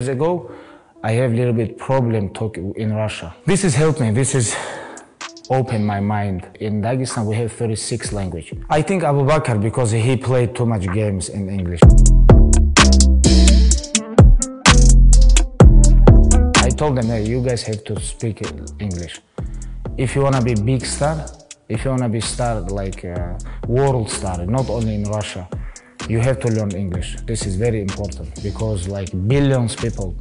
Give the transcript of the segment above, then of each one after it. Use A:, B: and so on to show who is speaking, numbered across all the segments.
A: years ago, I have a little bit problem talking in Russia. This has helped me. This has opened my mind. In Dagestan, we have 36 language. I think Abu Bakr because he played too much games in English. I told them, hey, you guys have to speak English. If you wanna be big star, if you wanna be star like uh, world star, not only in Russia, you have to learn English. This is very important because like billions people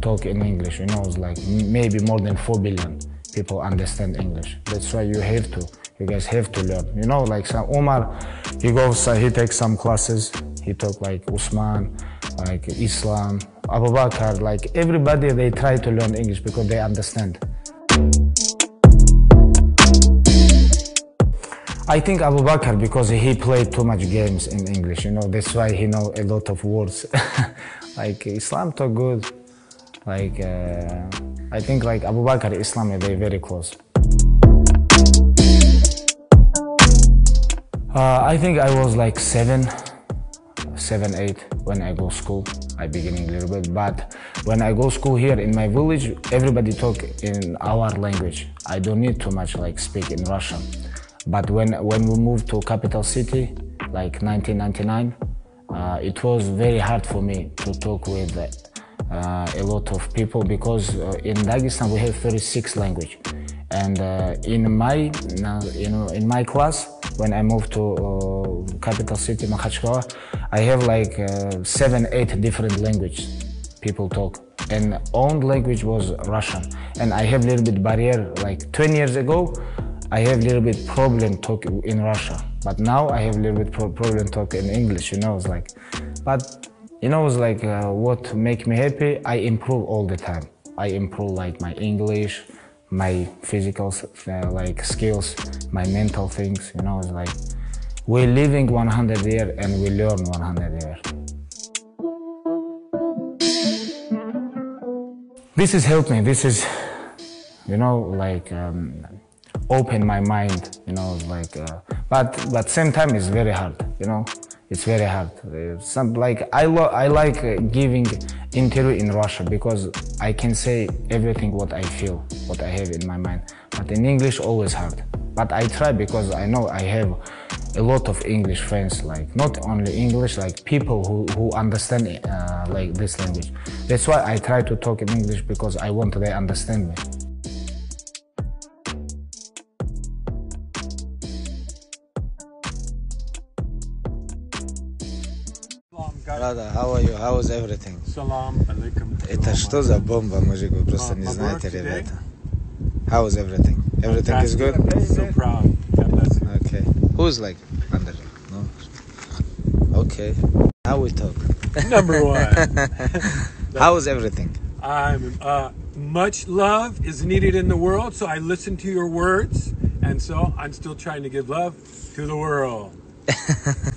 A: talk in English. You know, it's like maybe more than four billion people understand English. That's why you have to. You guys have to learn. You know, like some Omar, he goes, uh, he takes some classes. He talk like Usman, like Islam, Abu Bakr, like everybody. They try to learn English because they understand. I think Abu Bakr because he played too much games in English, you know, that's why he know a lot of words. like Islam talk good. Like uh, I think like Abu Bakr Islam they very close. Uh, I think I was like seven, seven, eight when I go school. I beginning a little bit, but when I go school here in my village, everybody talk in our language. I don't need too much like speak in Russian. But when, when we moved to capital city, like 1999, uh, it was very hard for me to talk with uh, a lot of people because uh, in Dagestan we have 36 language. And uh, in my you know in my class when I moved to uh, capital city Makhachkala, I have like seven eight different languages people talk and own language was Russian and I have a little bit barrier like 20 years ago I have a little bit problem talk in Russia, but now I have a little bit pro problem talk in English. You know, it's like, but you know, it's like uh, what make me happy. I improve all the time. I improve like my English, my physical uh, like skills, my mental things. You know, it's like we're living 100 years and we learn 100 years. This has helped me. This is, you know, like. Um, open my mind, you know, like, uh, but but same time it's very hard, you know, it's very hard. Some like I lo- I like uh, giving interview in Russia because I can say everything what I feel, what I have in my mind. But in English always hard. But I try because I know I have a lot of English friends, like not only English, like people who, who understand uh, like this language. That's why I try to talk in English because I want they understand me.
B: Rada, how are you? How is everything?
C: Salam alaikum.
B: Это что за бомба, мужик? Вы просто не знаете, ребята. How is everything? Everything is good?
C: So proud. God bless you.
B: Okay. Who's like under? No? Okay. Now we talk.
C: Number one.
B: How is everything?
C: I'm uh, much love is needed in the world, so I listen to your words, and so I'm still trying to give love to the world.